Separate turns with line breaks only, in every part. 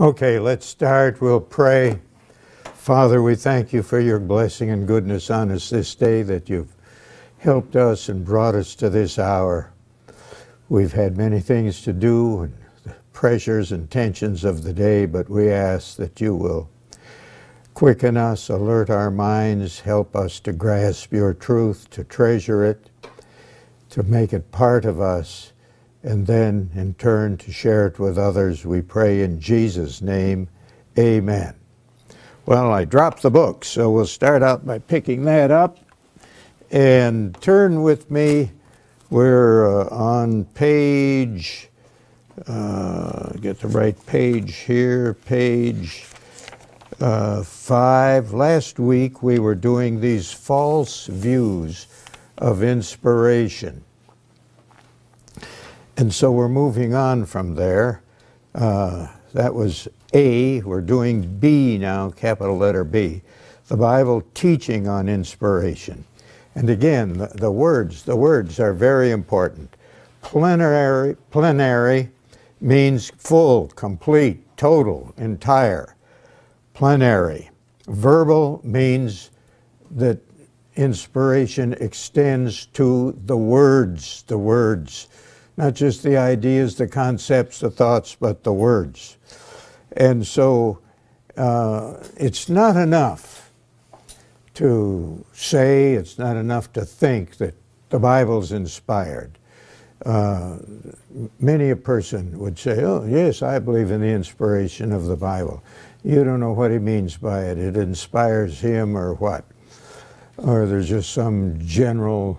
Okay, let's start. We'll pray. Father, we thank you for your blessing and goodness on us this day, that you've helped us and brought us to this hour. We've had many things to do and the pressures and tensions of the day, but we ask that you will quicken us, alert our minds, help us to grasp your truth, to treasure it, to make it part of us and then in turn to share it with others. We pray in Jesus' name, amen. Well, I dropped the book, so we'll start out by picking that up and turn with me. We're uh, on page, uh, get the right page here, page uh, five. Last week we were doing these false views of inspiration. And so we're moving on from there. Uh, that was A. We're doing B now, capital letter B. The Bible teaching on inspiration. And again, the, the words, the words are very important. Plenary, plenary means full, complete, total, entire. Plenary. Verbal means that inspiration extends to the words, the words not just the ideas, the concepts, the thoughts, but the words. And so uh, it's not enough to say, it's not enough to think that the Bible's inspired. Uh, many a person would say, Oh, yes, I believe in the inspiration of the Bible. You don't know what he means by it. It inspires him or what? Or there's just some general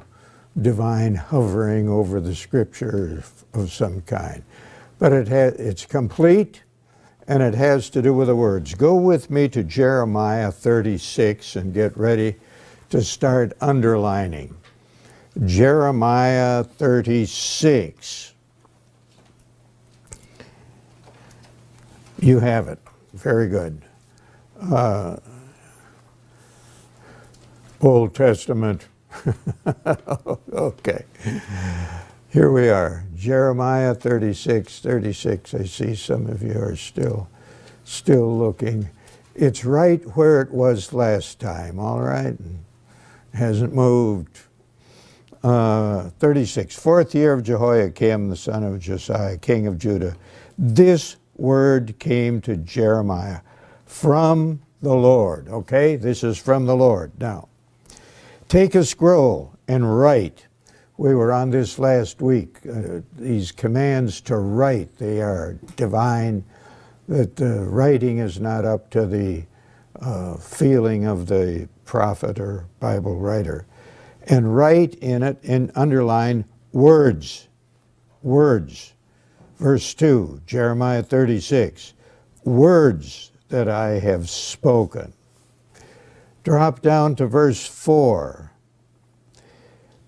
divine hovering over the scripture of some kind. But it it's complete and it has to do with the words. Go with me to Jeremiah 36 and get ready to start underlining. Jeremiah 36. You have it. Very good. Uh, Old Testament okay. Here we are, Jeremiah 36, 36. I see some of you are still, still looking. It's right where it was last time, all right? Hasn't moved. Uh, 36, fourth year of Jehoiakim, the son of Josiah, king of Judah. This word came to Jeremiah from the Lord, okay? This is from the Lord. Now, Take a scroll and write. We were on this last week. Uh, these commands to write, they are divine, that the writing is not up to the uh, feeling of the prophet or Bible writer. And write in it and underline words. Words. Verse 2, Jeremiah 36. Words that I have spoken. Drop down to verse 4.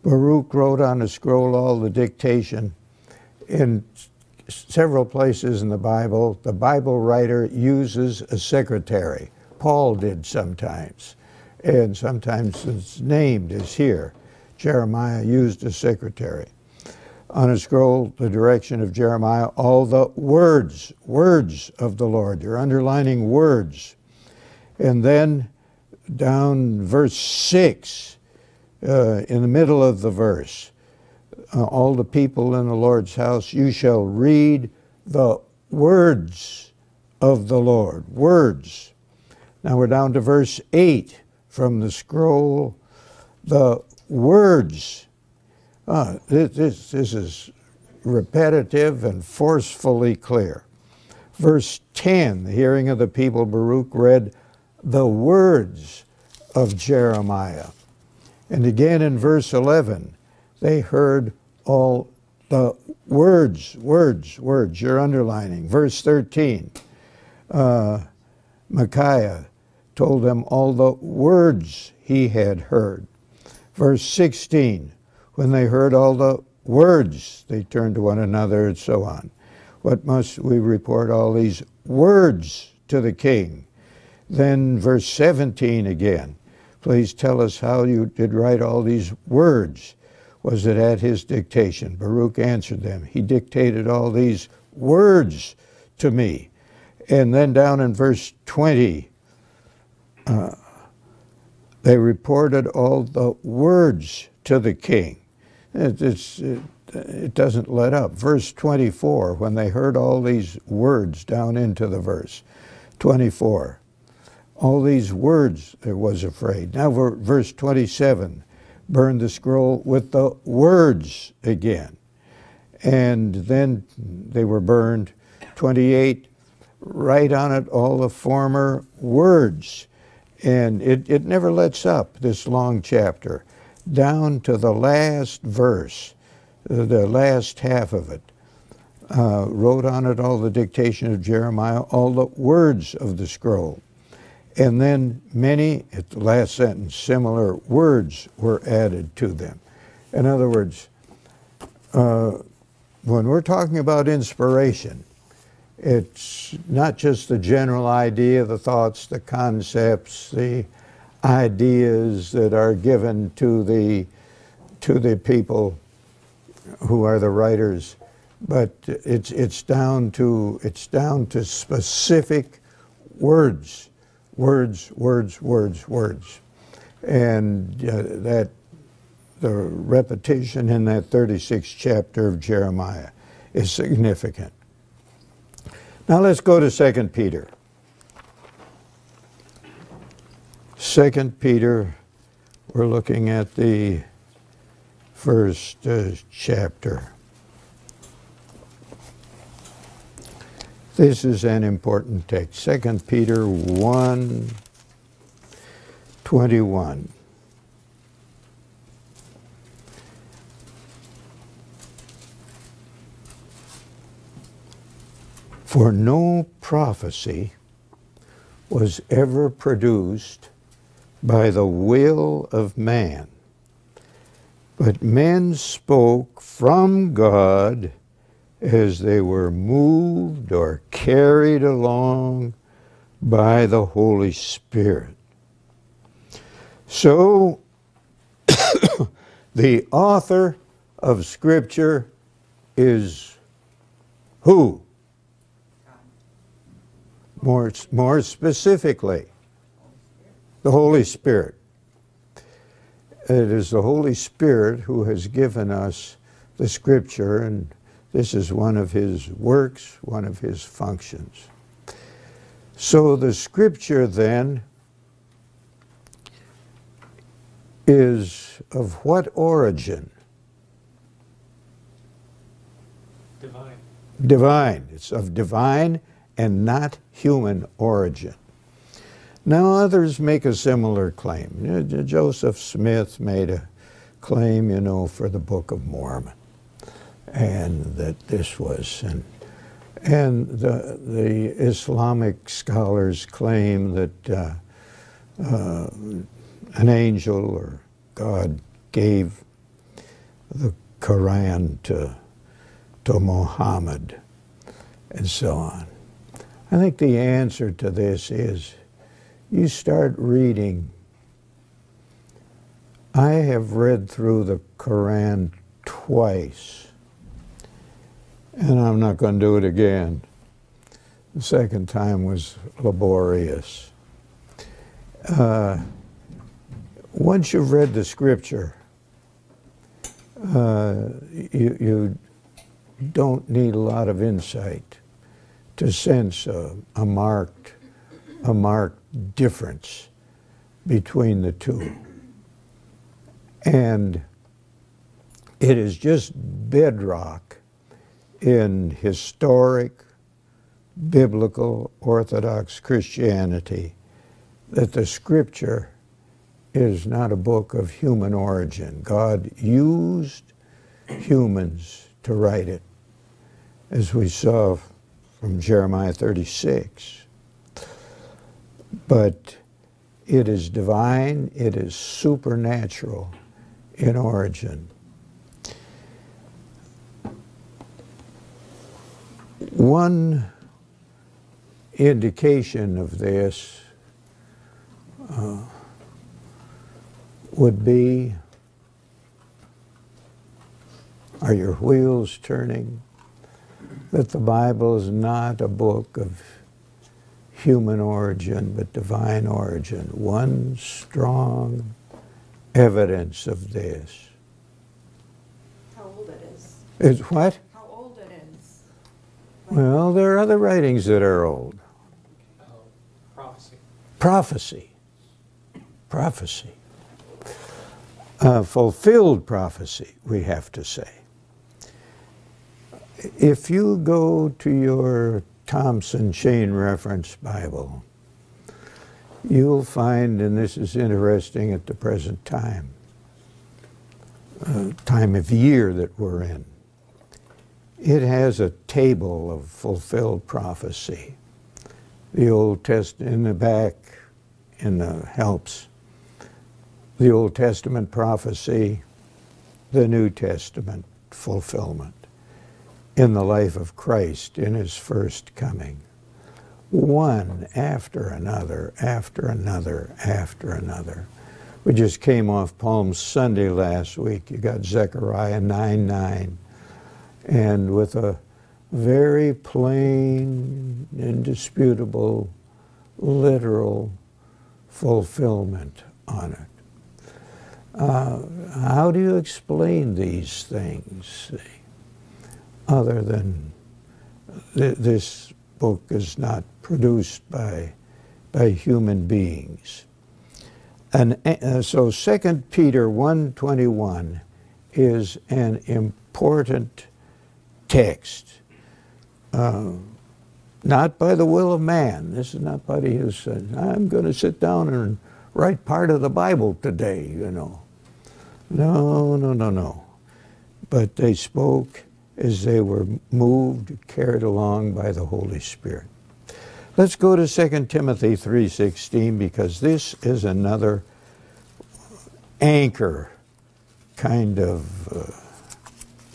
Baruch wrote on a scroll all the dictation. In several places in the Bible, the Bible writer uses a secretary. Paul did sometimes, and sometimes it's named as here. Jeremiah used a secretary. On a scroll, the direction of Jeremiah, all the words, words of the Lord. You're underlining words. And then down verse 6, uh, in the middle of the verse, uh, all the people in the Lord's house, you shall read the words of the Lord. Words. Now we're down to verse 8 from the scroll. The words. Uh, this, this, this is repetitive and forcefully clear. Verse 10, the hearing of the people, Baruch read the words of Jeremiah. And again in verse 11, they heard all the words, words, words. You're underlining. Verse 13, uh, Micaiah told them all the words he had heard. Verse 16, when they heard all the words, they turned to one another and so on. What must we report all these words to the king? Then, verse 17 again. Please tell us how you did write all these words. Was it at his dictation? Baruch answered them. He dictated all these words to me. And then down in verse 20, uh, they reported all the words to the king. It, it, it doesn't let up. Verse 24, when they heard all these words down into the verse, 24, all these words, it was afraid. Now, verse 27, burned the scroll with the words again. And then they were burned. 28, write on it all the former words. And it, it never lets up, this long chapter, down to the last verse, the last half of it. Uh, wrote on it all the dictation of Jeremiah, all the words of the scroll. And then many, at the last sentence, similar words were added to them. In other words, uh, when we're talking about inspiration, it's not just the general idea, the thoughts, the concepts, the ideas that are given to the to the people who are the writers, but it's it's down to it's down to specific words words, words, words, words. And uh, that, the repetition in that 36th chapter of Jeremiah is significant. Now let's go to 2 Peter. 2 Peter, we're looking at the first uh, chapter. This is an important text. 2 Peter 1 21. For no prophecy was ever produced by the will of man, but men spoke from God as they were moved or carried along by the Holy Spirit. So, the author of Scripture is who? More, more specifically, the Holy Spirit. It is the Holy Spirit who has given us the Scripture and this is one of his works, one of his functions. So the scripture then is of what origin?
Divine.
Divine. It's of divine and not human origin. Now, others make a similar claim. Joseph Smith made a claim, you know, for the Book of Mormon and that this was and and the the Islamic scholars claim that uh, uh, an angel or God gave the Quran to to Muhammad and so on. I think the answer to this is you start reading. I have read through the Quran twice and I'm not going to do it again. The second time was laborious. Uh, once you've read the scripture, uh, you, you, don't need a lot of insight to sense a, a marked a marked difference between the two. And it is just bedrock in historic, biblical, Orthodox Christianity that the scripture is not a book of human origin. God used humans to write it, as we saw from Jeremiah 36. But it is divine, it is supernatural in origin. One indication of this uh, would be are your wheels turning? That the Bible is not a book of human origin, but divine origin. One strong evidence of this.
How old it is.
Is what?
How old it is.
Well, there are other writings that are old.
Oh, prophecy.
Prophecy. Prophecy. Uh, fulfilled prophecy, we have to say. If you go to your Thompson Chain Reference Bible, you'll find, and this is interesting at the present time, uh, time of year that we're in, it has a table of fulfilled prophecy. The Old Testament in the back, in the helps, the Old Testament prophecy, the New Testament fulfillment in the life of Christ in his first coming. One after another, after another, after another. We just came off Palm Sunday last week. You got Zechariah 9 9. And with a very plain, indisputable, literal fulfillment on it. Uh, how do you explain these things? other than th this book is not produced by, by human beings. And uh, so 2 Peter 1.21 is an important text. Uh, not by the will of man. This is not by who said, I'm going to sit down and write part of the Bible today, you know. No, no, no, no. But they spoke as they were moved, carried along by the Holy Spirit. Let's go to 2 Timothy 3.16 because this is another anchor kind of, uh,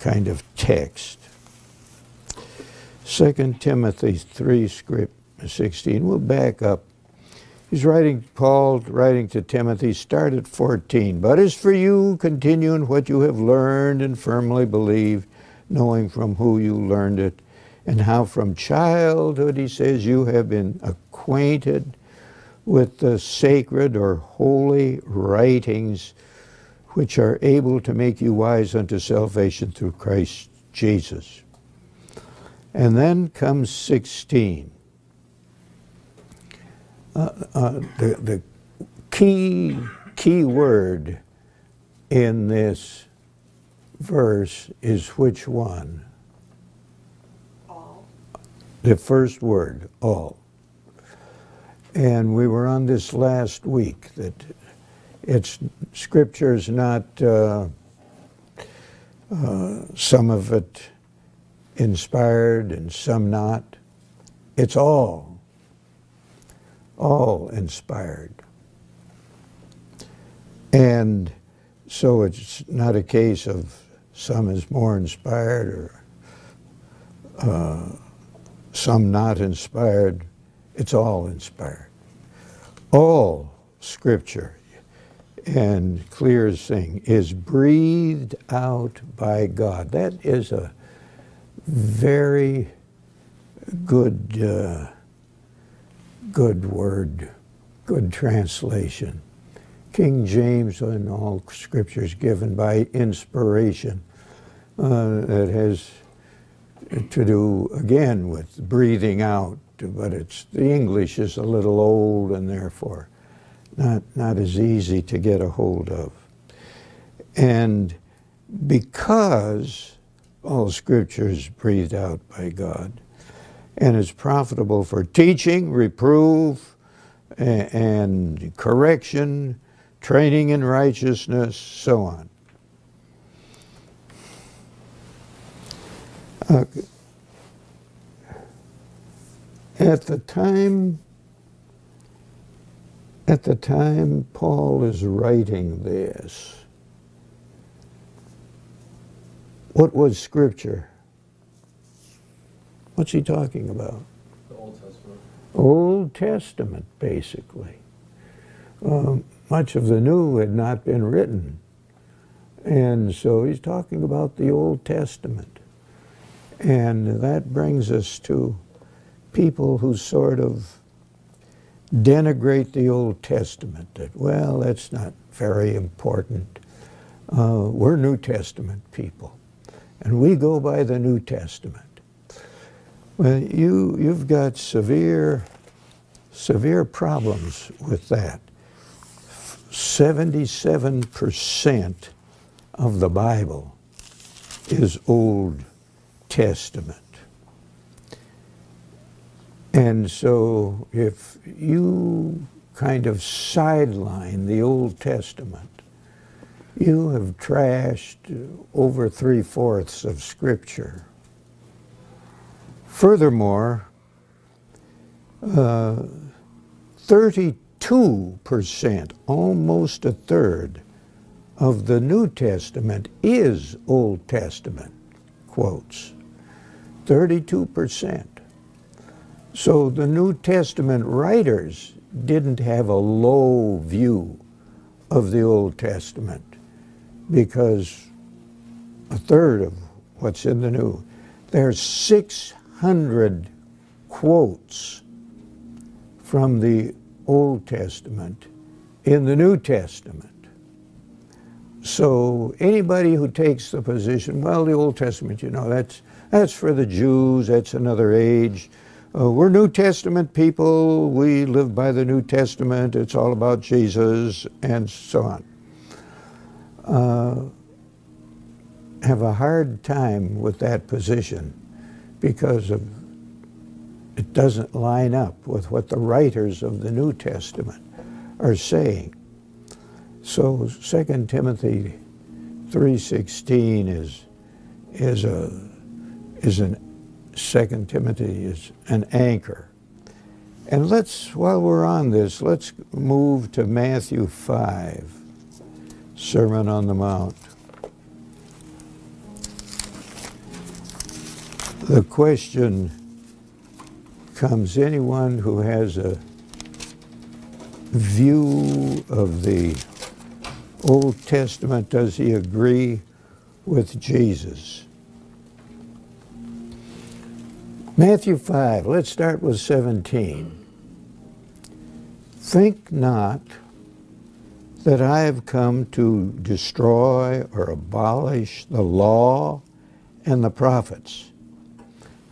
kind of text. 2 Timothy 3 script 16. We'll back up. He's writing, Paul writing to Timothy, start at 14. But as for you, continue in what you have learned and firmly believed, knowing from who you learned it, and how from childhood, he says, you have been acquainted with the sacred or holy writings which are able to make you wise unto salvation through Christ Jesus. And then comes 16. Uh, uh, the, the key, key word in this verse is which one?
All.
The first word, all. And we were on this last week that it's scripture is not uh, uh, some of it inspired and some not. It's all, all inspired. And so it's not a case of some is more inspired or uh, some not inspired. It's all inspired. All scripture and clear as thing is breathed out by God. That is a very good, uh, good word, good translation. King James in all scriptures given by inspiration. Uh, it has to do again with breathing out, but it's the English is a little old and therefore not not as easy to get a hold of. And because all scripture is breathed out by God and is profitable for teaching, reproof, and correction, training in righteousness, so on. At the time, at the time Paul is writing this, what was Scripture? What's he talking about?
The Old Testament.
Old Testament, basically. Um, much of the New had not been written. And so he's talking about the Old Testament. And that brings us to people who sort of denigrate the Old Testament. That, well, that's not very important. Uh, we're New Testament people, and we go by the New Testament. Well, you, you've got severe, severe problems with that. 77% of the Bible is Old Testament. And so if you kind of sideline the Old Testament, you have trashed over three fourths of Scripture. Furthermore, uh, 32%, almost a third, of the New Testament is Old Testament quotes. 32%. So the New Testament writers didn't have a low view of the Old Testament because a third of what's in the New. There's 600 quotes from the Old Testament in the New Testament. So anybody who takes the position, well, the Old Testament, you know, that's that's for the Jews. That's another age. Uh, we're New Testament people. We live by the New Testament. It's all about Jesus and so on. Uh, have a hard time with that position because of it doesn't line up with what the writers of the New Testament are saying. So 2 Timothy 3:16 is is a is an 2 Timothy is an anchor. And let's while we're on this, let's move to Matthew 5, Sermon on the Mount. The question comes anyone who has a view of the Old Testament does he agree with Jesus? Matthew 5, let's start with 17. Think not that I have come to destroy or abolish the law and the prophets.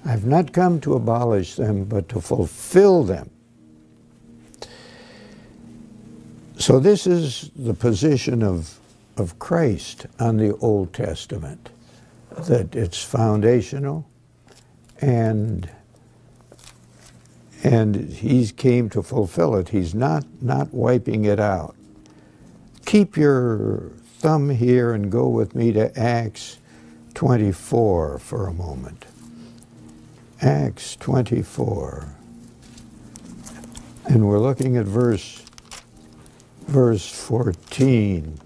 I've not come to abolish them, but to fulfill them. So this is the position of, of Christ on the Old Testament, that it's foundational and and he came to fulfill it. He's not, not wiping it out. Keep your thumb here and go with me to Acts 24 for a moment. Acts 24. And we're looking at verse verse 14.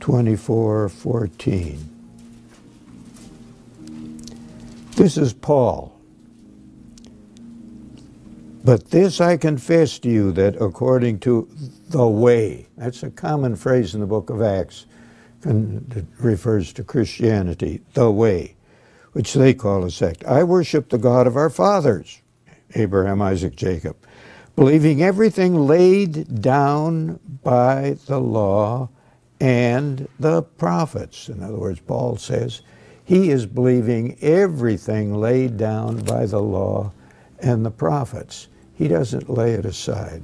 24, 14. This is Paul. But this I confess to you that according to the way, that's a common phrase in the book of Acts that refers to Christianity, the way, which they call a sect. I worship the God of our fathers, Abraham, Isaac, Jacob believing everything laid down by the law and the prophets. In other words, Paul says he is believing everything laid down by the law and the prophets. He doesn't lay it aside.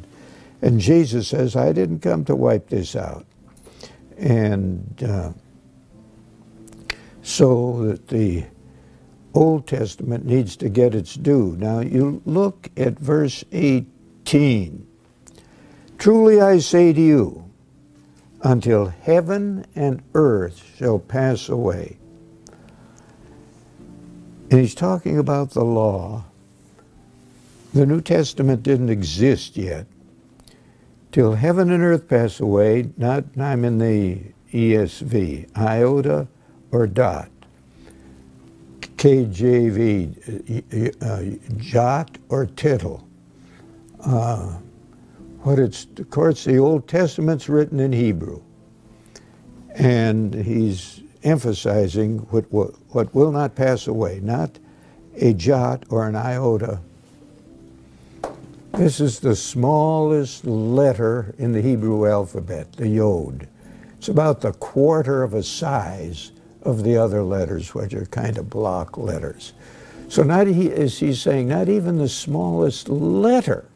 And Jesus says, I didn't come to wipe this out. And uh, so that the Old Testament needs to get its due. Now, you look at verse 18 Truly I say to you, until heaven and earth shall pass away. And he's talking about the law. The New Testament didn't exist yet. Till heaven and earth pass away, not, I'm in the ESV, iota or dot. KJV, uh, jot or tittle. Uh, what it's, of course, the Old Testament's written in Hebrew. And he's emphasizing what, what, what will not pass away, not a jot or an iota, This is the smallest letter in the Hebrew alphabet, the yod. It's about the quarter of a size of the other letters, which are kind of block letters. So not he is he saying not even the smallest letter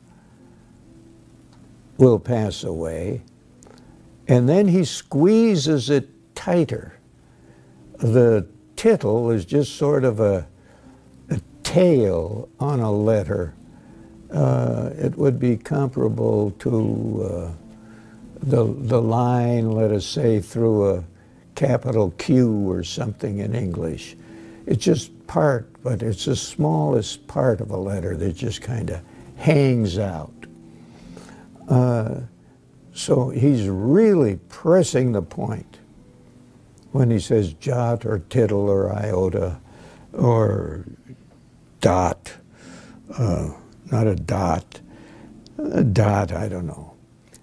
will pass away. And then he squeezes it tighter. The tittle is just sort of a, a tail on a letter. Uh, it would be comparable to uh, the, the line, let us say, through a capital Q or something in English. It's just part, but it's the smallest part of a letter that just kind of hangs out. Uh, so he's really pressing the point when he says jot or tittle or iota or dot, uh, not a dot, a dot, I don't know.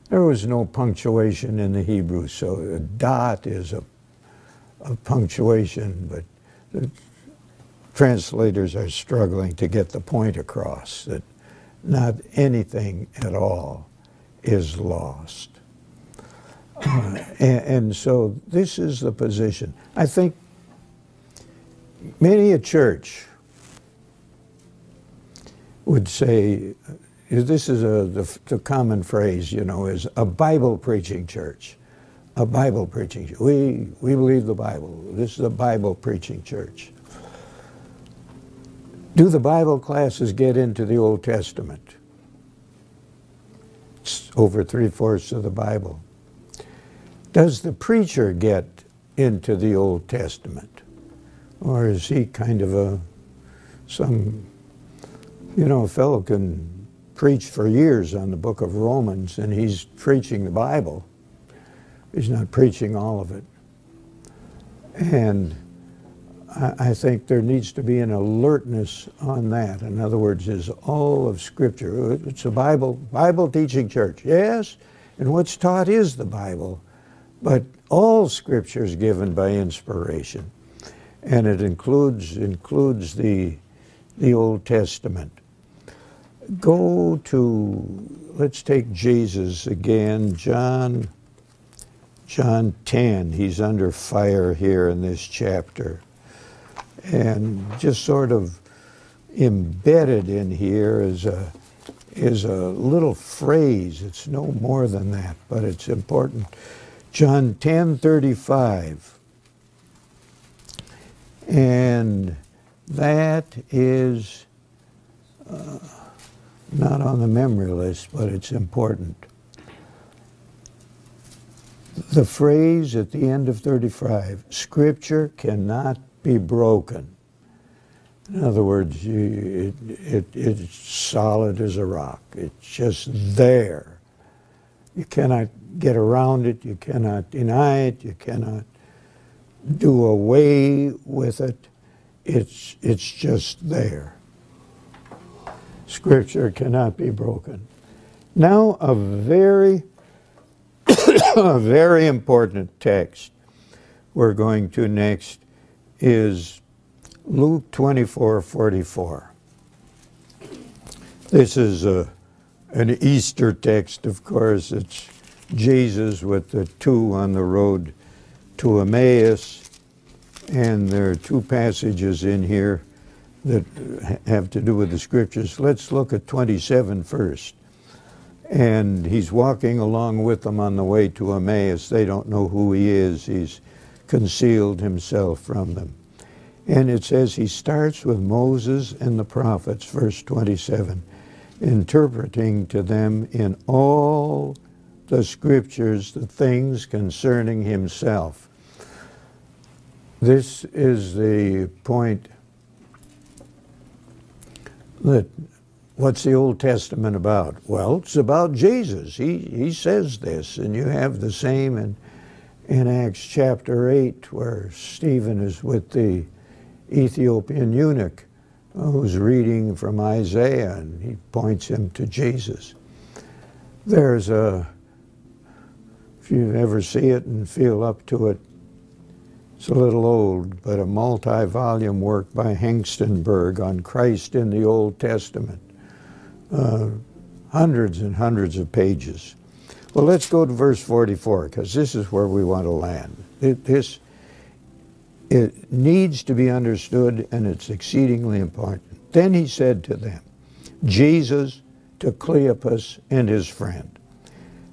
There was no punctuation in the Hebrew, so a dot is a, a punctuation, but the translators are struggling to get the point across that not anything at all is lost. Uh, and, and, so this is the position. I think many a church would say, this is a, the, the, common phrase, you know, is a Bible preaching church. A Bible preaching church. We, we believe the Bible. This is a Bible preaching church. Do the Bible classes get into the Old Testament? It's over three fourths of the Bible. Does the preacher get into the Old Testament? Or is he kind of a, some, you know, a fellow can preach for years on the book of Romans and he's preaching the Bible. He's not preaching all of it. And I think there needs to be an alertness on that. In other words, is all of Scripture. It's a Bible Bible teaching church, yes, and what's taught is the Bible, but all Scripture is given by inspiration, and it includes includes the the Old Testament. Go to let's take Jesus again, John. John 10, he's under fire here in this chapter and just sort of embedded in here is a is a little phrase. It's no more than that, but it's important. John 10:35. And that is uh, not on the memory list, but it's important. The phrase at the end of 35, Scripture cannot be broken. In other words, it, it, it's solid as a rock. It's just there. You cannot get around it. You cannot deny it. You cannot do away with it. It's, it's just there. Scripture cannot be broken. Now, a very, a very important text we're going to next is Luke 24 44. This is a, an Easter text, of course. It's Jesus with the two on the road to Emmaus. And there are two passages in here that have to do with the scriptures. Let's look at 27 first. And he's walking along with them on the way to Emmaus. They don't know who he is. He's concealed himself from them. And it says he starts with Moses and the prophets, verse 27, interpreting to them in all the scriptures the things concerning himself. This is the point that what's the Old Testament about? Well, it's about Jesus. He, he says this, and you have the same in in Acts chapter 8, where Stephen is with the Ethiopian eunuch who's reading from Isaiah and he points him to Jesus. There's a, if you ever see it and feel up to it, it's a little old, but a multi volume work by Hengstenberg on Christ in the Old Testament. Uh, hundreds and hundreds of pages. Well, let's go to verse 44 because this is where we want to land. It, this it needs to be understood and it's exceedingly important. Then he said to them, Jesus to Cleopas and his friend,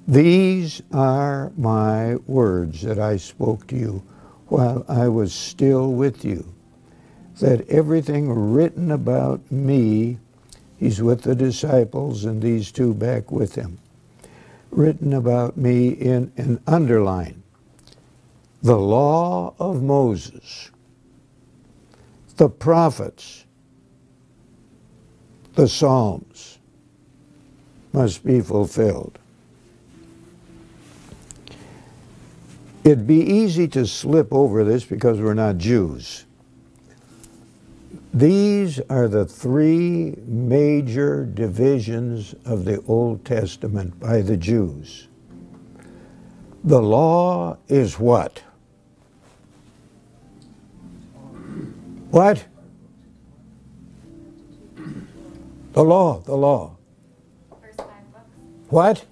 These are my words that I spoke to you while I was still with you, that everything written about me, he's with the disciples and these two back with him, written about me in an underline. The law of Moses, the prophets, the Psalms must be fulfilled. It'd be easy to slip over this because we're not Jews. These are the three major divisions of the Old Testament by the Jews. The law is what? What? The law, the law.
First five books.
What?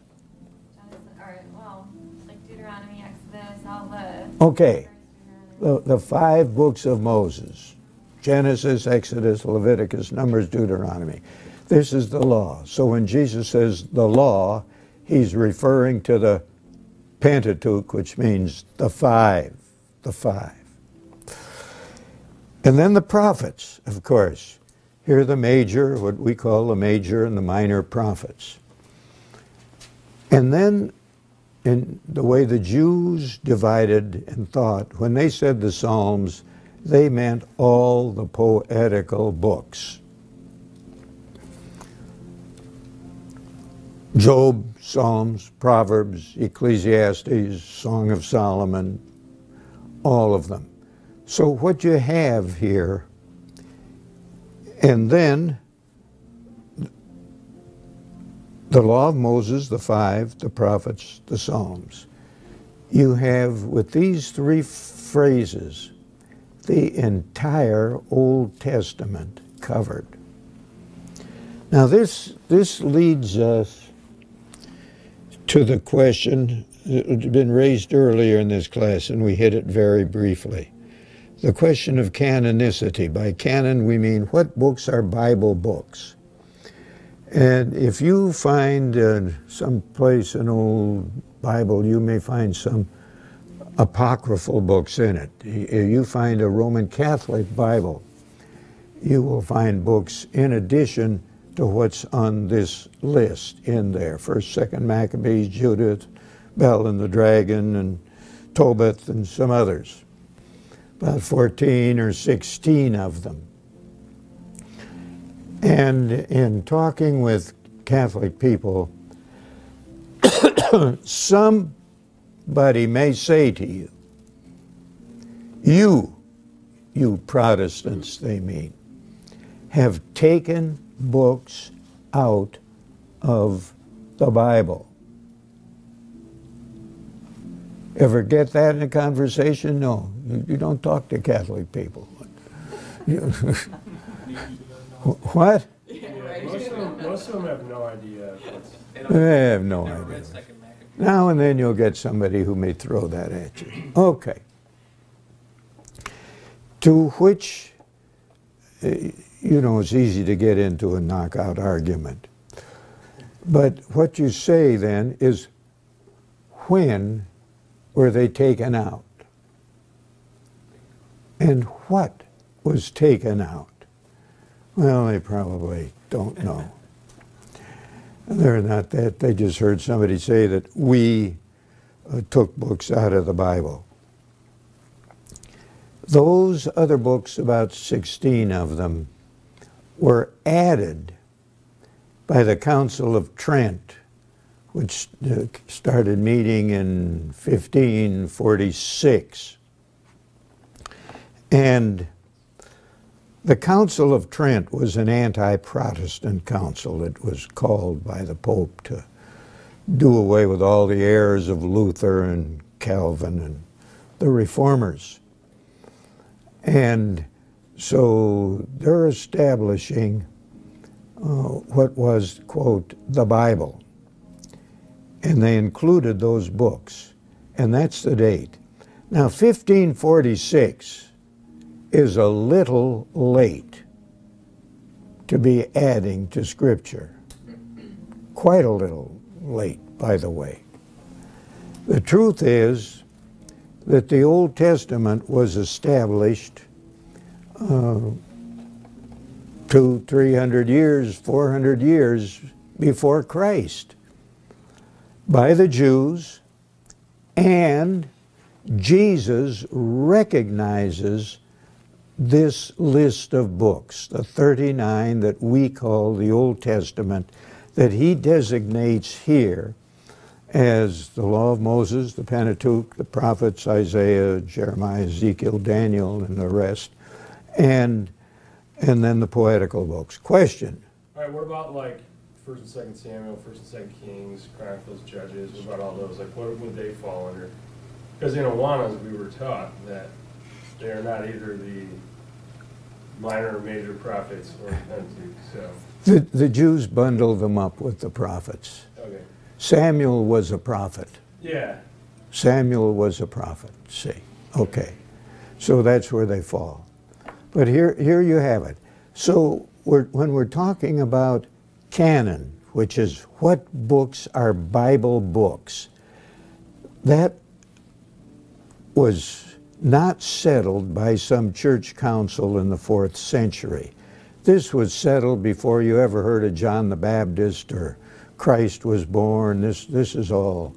Okay. The, the five books of Moses Genesis, Exodus, Leviticus, Numbers, Deuteronomy. This is the law. So when Jesus says the law, he's referring to the Pentateuch, which means the five. The five. And then the prophets, of course. Here the major, what we call the major and the minor prophets. And then, in the way the Jews divided and thought, when they said the Psalms, they meant all the poetical books. Job, Psalms, Proverbs, Ecclesiastes, Song of Solomon, all of them. So, what you have here and then the law of Moses, the five, the prophets, the Psalms. You have, with these three phrases, the entire Old Testament covered. Now, this, this leads us to the question that had been raised earlier in this class, and we hit it very briefly the question of canonicity. By canon, we mean what books are Bible books. And if you find uh, some place an old Bible, you may find some apocryphal books in it. If you find a Roman Catholic Bible, you will find books in addition to what's on this list in there. First, Second Maccabees, Judith, Bel and the Dragon, and Tobit, and some others about 14 or 16 of them. And in talking with Catholic people, somebody may say to you, you, you Protestants, they mean, have taken books out of the Bible. Ever get that in a conversation? No, you, don't talk to Catholic people. what?
Most, of them, most of them have no idea.
They have no idea. Now and then you'll get somebody who may throw that at you. Okay. To which, uh, you know, it's easy to get into a knockout argument. But what you say then is when were they taken out? And what was taken out? Well, they probably don't know. They're not that. They just heard somebody say that we uh, took books out of the Bible. Those other books, about 16 of them, were added by the Council of Trent which uh, started meeting in 1546. And the Council of Trent was an anti Protestant council. It was called by the Pope to do away with all the errors of Luther and Calvin and the reformers. And so they're establishing uh, what was, quote, the Bible. And they included those books. And that's the date. Now, 1546 is a little late to be adding to Scripture. Quite a little late, by the way. The truth is that the Old Testament was established uh, two, three hundred years, four hundred years before Christ by the Jews, and Jesus recognizes this list of books, the 39 that we call the Old Testament, that he designates here as the Law of Moses, the Pentateuch, the prophets Isaiah, Jeremiah, Ezekiel, Daniel, and the rest, and and then the poetical books. Question:
All right, what about like First and Second Samuel, First and Second Kings, Chronicles, Judges? What about all those? Like, what would they fall under? Because in Awanas, we were taught that they are not either the minor or major prophets or Pentateuch. So,
The, the Jews bundled them up with the prophets.
okay,
Samuel was a prophet.
yeah,
Samuel was a prophet. See, okay, so that's where they fall. But here, here you have it. So we're, when we're talking about canon, which is what books are Bible books, that was not settled by some church council in the fourth century. This was settled before you ever heard of John the Baptist or Christ was born. This, this is all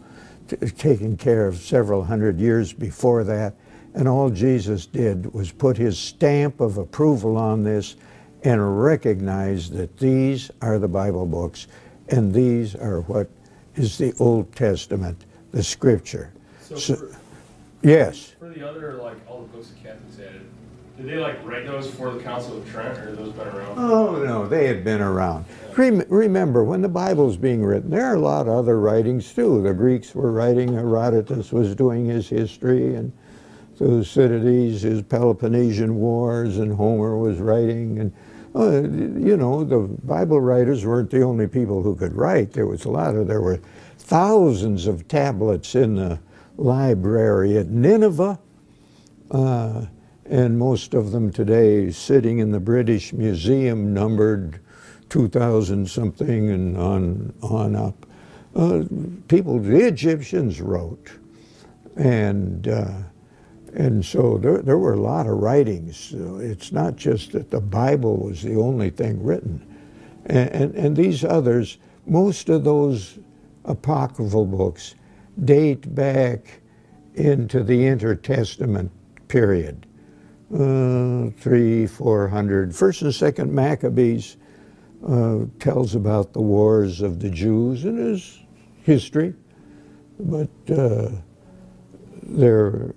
taken care of several hundred years before that. And all Jesus did was put his stamp of approval on this and recognize that these are the Bible books and these are what is the Old Testament, the Scripture.
so,
So-
for,
Yes.
for the other, like, all the books that Catholics added, did they like write those for the Council of Trent, or those been around?
Oh, no, they had been around. Rem- remember, when the Bible's being written, there are a lot of other writings too. The Greeks were writing, Herodotus was doing his history, and Thucydides, his Peloponnesian Wars, and Homer was writing. And, uh, you know, the Bible writers weren't the only people who could write. There was a lot of, there were thousands of tablets in the library at Nineveh. Uh, and most of them today sitting in the British Museum numbered 2,000 something and on, on up. Uh, people, the Egyptians wrote. And, uh, and so there, there were a lot of writings. It's not just that the Bible was the only thing written. And, and, and these others, most of those apocryphal books date back into the intertestament period uh, three, four hundred. First and Second Maccabees uh, tells about the wars of the Jews and is history, but uh, they're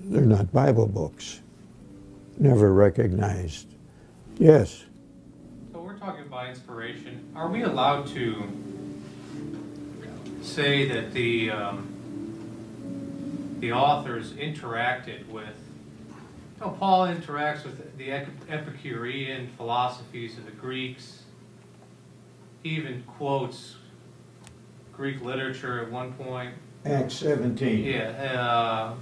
they're not Bible books. Never recognized. Yes.
So we're talking about inspiration. Are we allowed to say that the um, the authors interacted with? You know, Paul interacts with the Epicurean philosophies of the Greeks. He even quotes Greek literature at one point.
Acts 17.
Yeah, uh,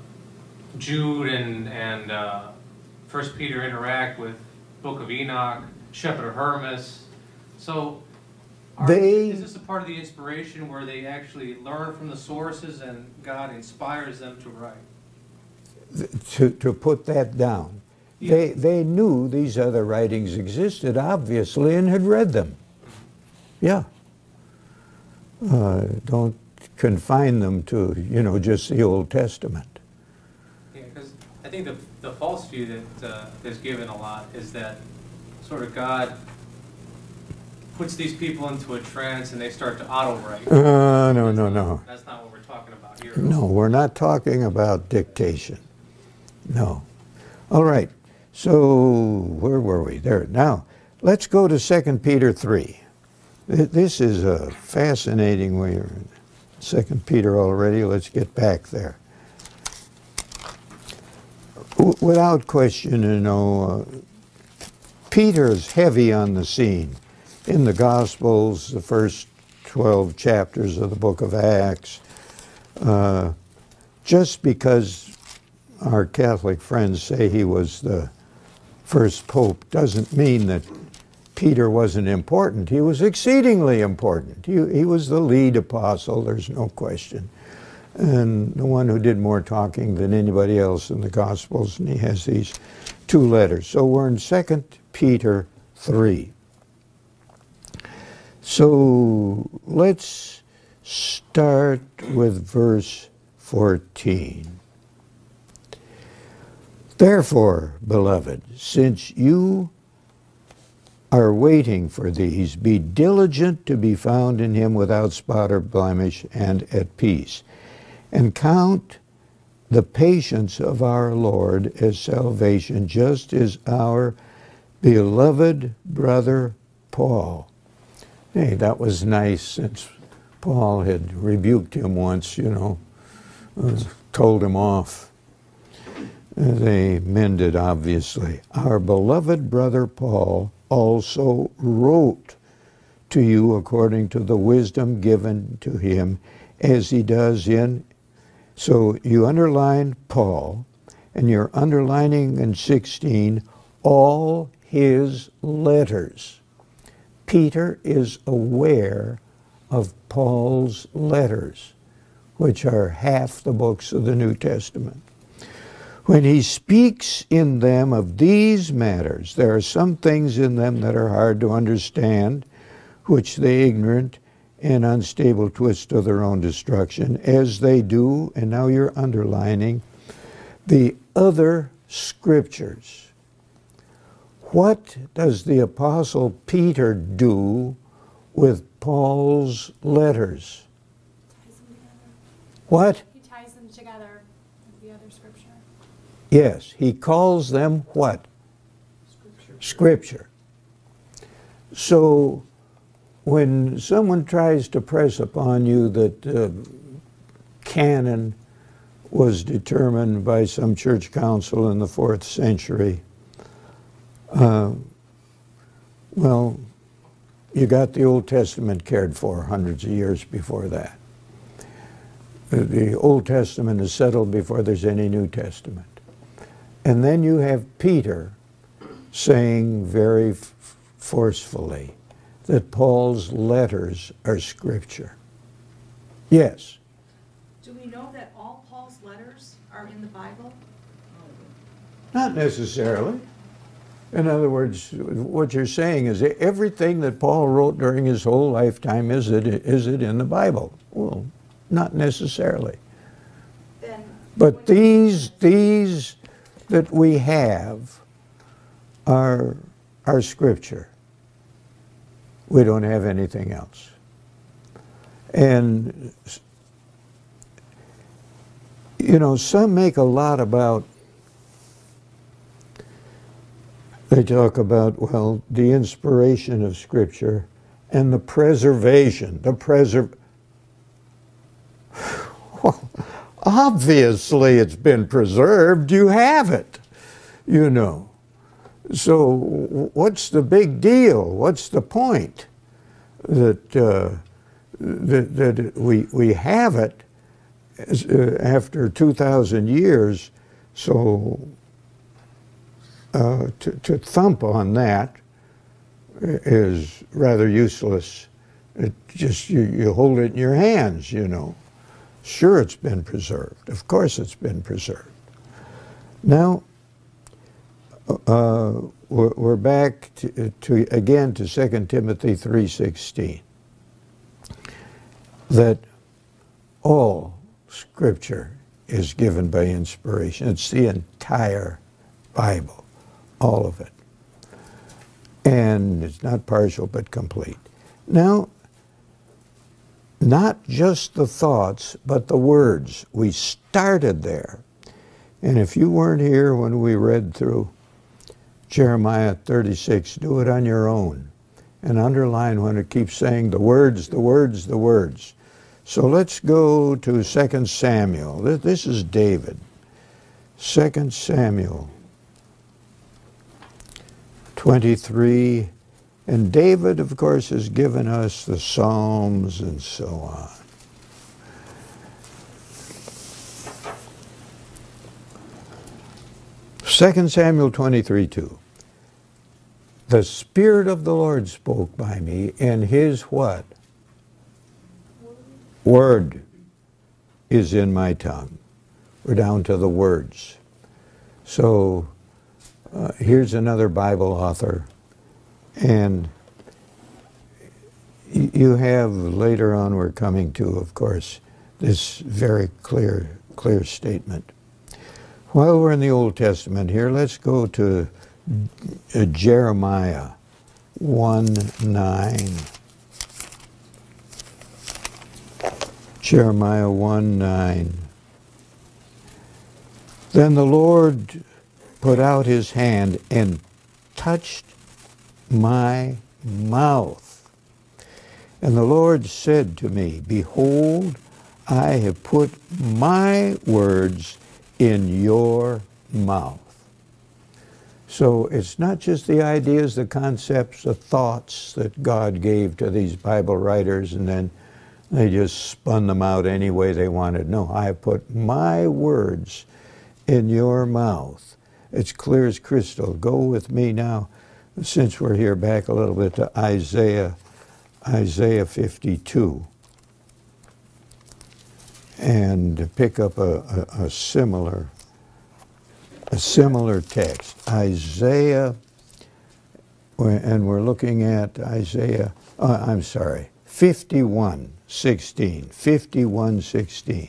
Jude and and uh, First Peter interact with Book of Enoch, Shepherd of Hermas. So, are,
They-
is this a part of the inspiration where they actually learn from the sources and God inspires them to write?
to, to put that down. They, they knew these other writings existed, obviously, and had read them. Yeah. Uh, don't confine them to, you know, just the Old Testament.
Yeah, because I think the the false view that uh, is given a lot is that sort of God puts these people into a trance and they start to auto write.
Uh, no, no, no.
That's not what we're talking about here.
No, we're not talking about dictation. No. All right. So where were we? There. Now, let's go to 2 Peter 3. This is a fascinating way. 2 Peter already. Let's get back there. W- Without question, you know, uh, Peter's heavy on the scene. In the Gospels, the first 12 chapters of the book of Acts. Uh, just because our Catholic friends say he was the first pope doesn't mean that Peter wasn't important. He was exceedingly important. He, he was the lead apostle, there's no question. And the one who did more talking than anybody else in the Gospels, and he has these two letters. So we're in 2 Peter 3. So let's start with verse 14. Therefore, beloved, since you are waiting for these, be diligent to be found in him without spot or blemish and at peace. And count the patience of our Lord as salvation, just as our beloved brother Paul. Hey, that was nice since Paul had rebuked him once, you know, uh, told him off. They mended, obviously. Our beloved brother Paul also wrote to you according to the wisdom given to him, as he does in. So you underline Paul, and you're underlining in 16 all his letters. Peter is aware of Paul's letters, which are half the books of the New Testament. When he speaks in them of these matters, there are some things in them that are hard to understand, which the ignorant and unstable twist to their own destruction, as they do, and now you're underlining, the other scriptures. What does the Apostle Peter do with Paul's letters? What?
He ties them together with the other scripture.
Yes, he calls them what? Scripture. scripture. So when someone tries to press upon you that uh, canon was determined by some church council in the fourth century, uh, well, you got the Old Testament cared for hundreds of years before that. The- Old Testament is settled before there's any New Testament. And then you have Peter saying very f- forcefully that Paul's letters are scripture. Yes.
Do we know that all Paul's letters are in the Bible?
Not necessarily. In other words, what you're saying is everything that Paul wrote during his whole lifetime is it is it in the Bible? Well, not necessarily.
Then.
But these these that we have are our scripture. We don't have anything else. And you know, some make a lot about they talk about well the inspiration of scripture and the preservation the preserve well, obviously it's been preserved you have it you know. So what's the big deal? What's the point that uh, that, that we we have it uh, after 2000 years? So uh, to, to thump on that is rather useless. It just you, you hold it in your hands, you know. Sure, it's been preserved. Of course, it's been preserved. Now, uh, we're, we're back to, to again to 2 Timothy three sixteen. That all Scripture is given by inspiration. It's the entire Bible all of it. And it's not partial but complete. Now, not just the thoughts, but the words. We started there. And if you weren't here when we read through Jeremiah 36, do it on your own and underline when it keeps saying the words, the words, the words. So let's go to 2 Samuel. This is David. 2 Samuel 23 And David, of course, has given us the Psalms and so on. Second Samuel 23 2. The Spirit of the Lord spoke by me, and his what? Word is in my tongue. We're down to the words. So uh, here's another Bible author, and you have later on, we're coming to, of course, this very clear, clear statement. While we're in the Old Testament here, let's go to uh, Jeremiah 1 9. Jeremiah 1 9. Then the Lord put out his hand and touched my mouth. And the Lord said to me, Behold, I have put my words in your mouth. So it's not just the ideas, the concepts, the thoughts that God gave to these Bible writers and then they just spun them out any way they wanted. No, I have put my words in your mouth. It's clear as crystal. Go with me now, since we're here, back a little bit to Isaiah, Isaiah 52, and pick up a, a, a similar, a similar text. Isaiah, and we're looking at Isaiah. Uh, I'm sorry, 51, 16. 51, 16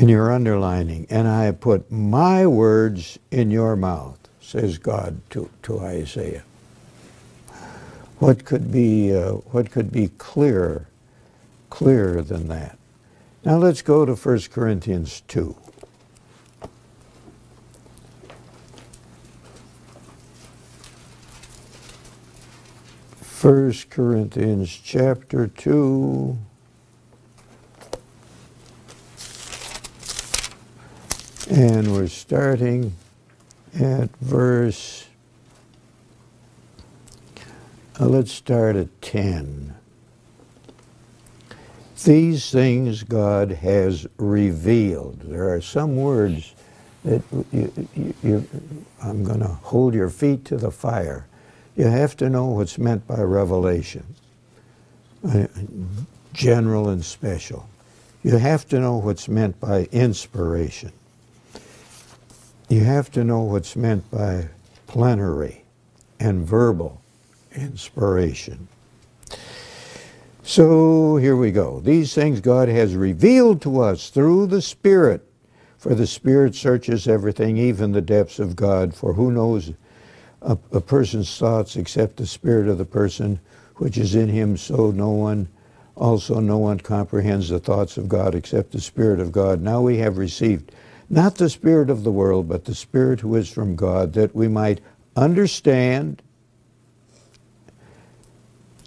and you're underlining, and I have put my words in your mouth, says God to, to Isaiah. What could be uh, what could be clearer, clearer than that? Now let's go to 1 Corinthians 2. First Corinthians chapter 2 And we're starting at verse, uh, let's start at 10. These things God has revealed. There are some words that you, you, you, I'm going to hold your feet to the fire. You have to know what's meant by revelation, uh, general and special. You have to know what's meant by inspiration you have to know what's meant by plenary and verbal inspiration. So here we go. These things God has revealed to us through the Spirit. For the Spirit searches everything, even the depths of God. For who knows a, a person's thoughts except the Spirit of the person which is in him? So no one, also no one comprehends the thoughts of God except the Spirit of God. Now we have received not the Spirit of the world, but the Spirit who is from God, that we might understand.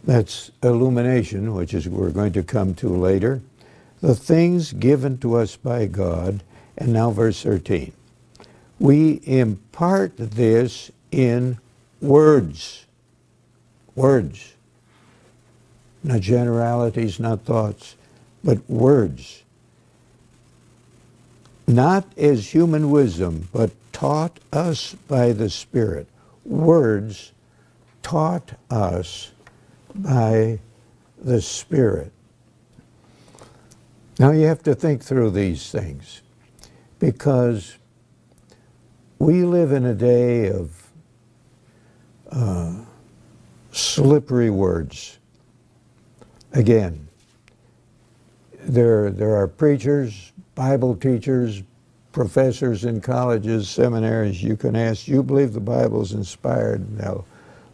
That's illumination, which is we're going to come to later. The things given to us by God. And now, verse 13. We impart this in words. Words. Not generalities, not thoughts, but words not as human wisdom, but taught us by the Spirit. Words taught us by the Spirit. Now you have to think through these things because we live in a day of uh, slippery words. Again, there, there are preachers, Bible teachers, professors in colleges, seminaries, you can ask, you believe the Bible is inspired? And they'll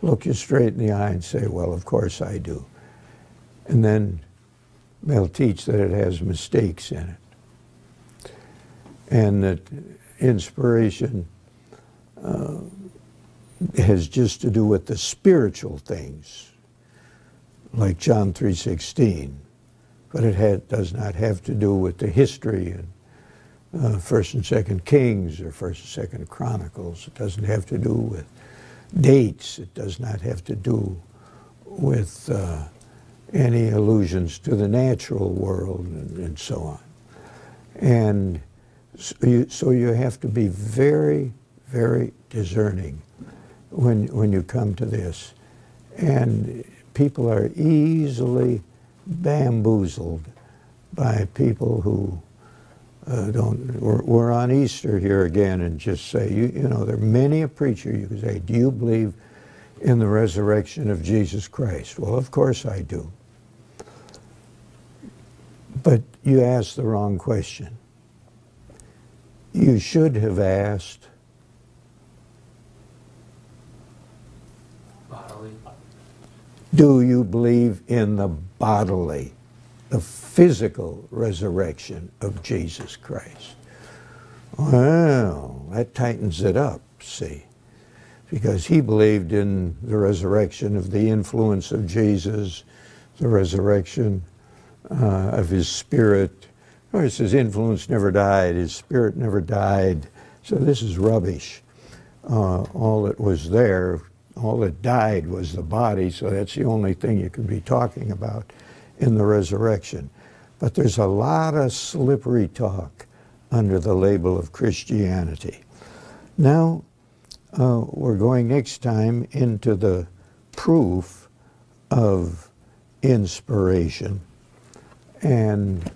look you straight in the eye and say, well, of course I do. And then they'll teach that it has mistakes in it. And that inspiration uh, has just to do with the spiritual things, like John 3.16 but it had, does not have to do with the history and uh, First and Second Kings or First and Second Chronicles. It doesn't have to do with dates. It does not have to do with uh, any allusions to the natural world and, and so on. And so you, so you have to be very, very discerning when, when you come to this. And people are easily bamboozled by people who uh, don't. We're, we're on Easter here again, and just say, you, you know, there are many a preacher you can say, Do you believe in the resurrection of Jesus Christ? Well, of course I do. But you asked the wrong question. You should have asked, Do you believe in the bodily, the physical resurrection of Jesus Christ? Well, that tightens it up, see, because he believed in the resurrection of the influence of Jesus, the resurrection uh, of his spirit. Of course, his influence never died, his spirit never died. So this is rubbish. Uh, all that was there, all that died was the body, so that's the only thing you can be talking about in the resurrection. But there's a lot of slippery talk under the label of Christianity. Now, uh, we're going next time into the proof of inspiration. And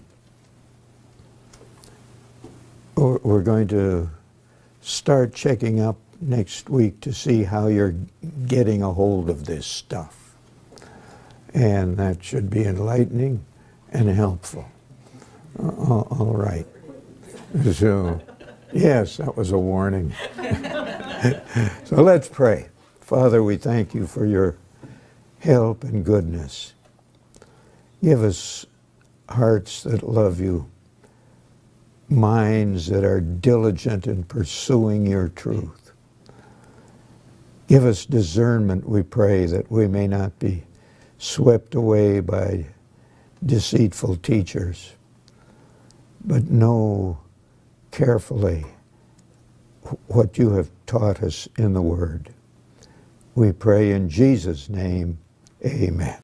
we're we're going to start checking up next week to see how you're getting a hold of this stuff. And that should be enlightening and helpful. Uh, all all right. So, yes, that was a warning. so let's pray. Father, we thank you for your help and goodness. Give us hearts that love you, minds that are diligent in pursuing your truth. Give us discernment, we pray, that we may not be swept away by deceitful teachers, but know carefully what you have taught us in the Word. We pray in Jesus' name, amen.